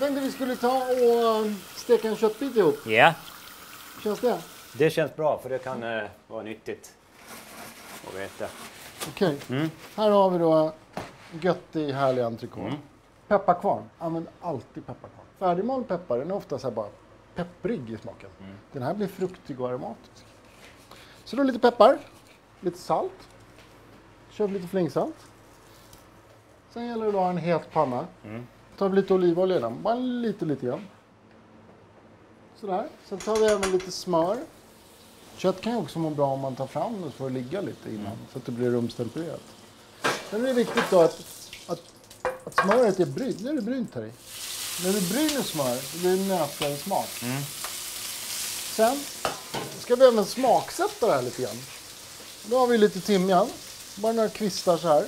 Jag tänkte vi skulle ta och um, steka en köttbit ihop. Ja, Känns det? det känns bra för det kan eh, vara nyttigt att veta. Okej. Mm. Här har vi då göttig härlig entrecote. Mm. Pepparkvarn. Använd alltid pepparkvarn. Färdigmald peppar den är ofta så här bara pepprig i smaken. Mm. Den här blir fruktig och aromatisk. Så då lite peppar, lite salt. Kör lite flingsalt. Sen gäller det att ha en het panna. Mm. Tar vi lite olivolja i den, bara lite, lite grann. Sådär. Sen tar vi även lite smör. Kött kan ju också må bra om man tar fram det för att ligga lite innan, så att det blir rumstempererat. Sen är det viktigt då att, att, att smöret är brynt. Nu är det brynt här i. När du bryner smör, då blir det nötigare smak. Sen ska vi även smaksätta det här lite grann. Då har vi lite timjan, bara några kvistar så här.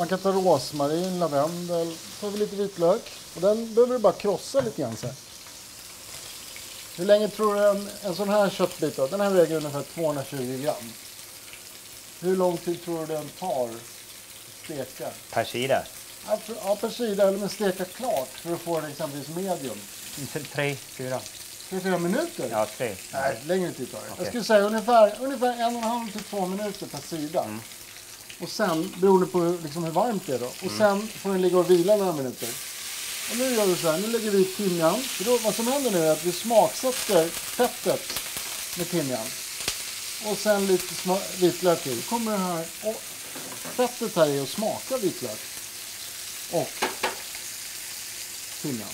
Man kan ta rosmarin, lavendel, har vi lite vitlök. Och den behöver du bara krossa lite grann så här. Hur länge tror du en, en sån här köttbit då? Den här väger ungefär 220 gram. Hur lång tid tror du den tar att steka? Per sida? Ja, för- Ja, per sida, eller men steka klart för att få den exempelvis medium. Tre, fyra? Tre, fyra minuter? Ja, tre. Nej, längre tid tar det. Jag Okej. skulle säga ungefär, ungefär en och en halv till två minuter per sida. Mm. Och sen, beroende på hur- liksom hur varmt det är då. Och sen får den ligga och vila några minuter. Och nu gör vi så här, nu lägger vi i timjan. För då, vad som händer nu är att vi smaksätter fettet med timjan. Och sen lite vitlök i. Kommer det här, och fettet här är att smaka vitlök. Och timjan.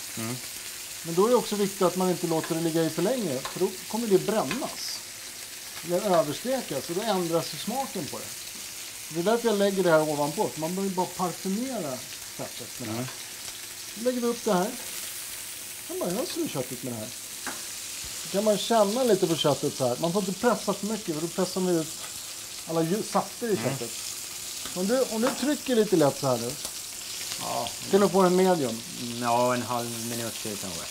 Men då är det också viktigt att man inte låter det ligga i för länge, för då kommer det brännas. Eller överstekas, och då ändras smaken på det. Det är därför jag lägger det här ovanpå, man behöver bara parfymera fettet med det här. Då lägger vi upp det här. Sen bara öser vi köttet med det här. Så kan man känna lite på köttet så här. Man får inte pressa för mycket, för då pressar man ut alla safter i köttet. Om du, om du trycker lite lätt så här nu, Ja, till att få en medium. ja en halv minut till kanske.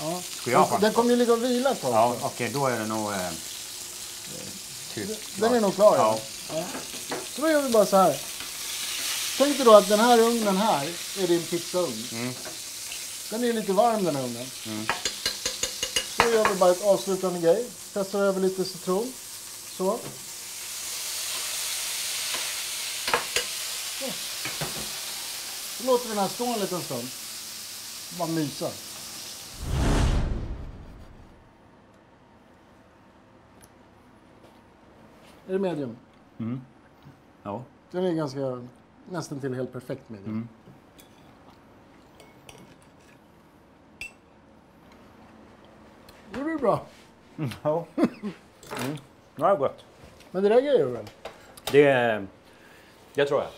Ja. Ska jag Den, den kommer ju ligga och vila ett tag. Ja, okej, då är det nog... Eh, typ Den är nog klar. Ja. Ja. Så då gör vi bara så här. Tänk dig då att den här ugnen här är din pizzaugn. Mm. Den är lite varm den här ugnen. Så gör vi bara ett avslutande grej. Pressar över lite citron. Så. Så. Så låter vi den här stå en liten stund. Bara mysa. Är det medium? Ja. Den är ganska, nästan till helt perfekt medium. Det blir bra. Ja. Mm. Ja, det är gott. Men det där grejer du väl? Det, det tror jag.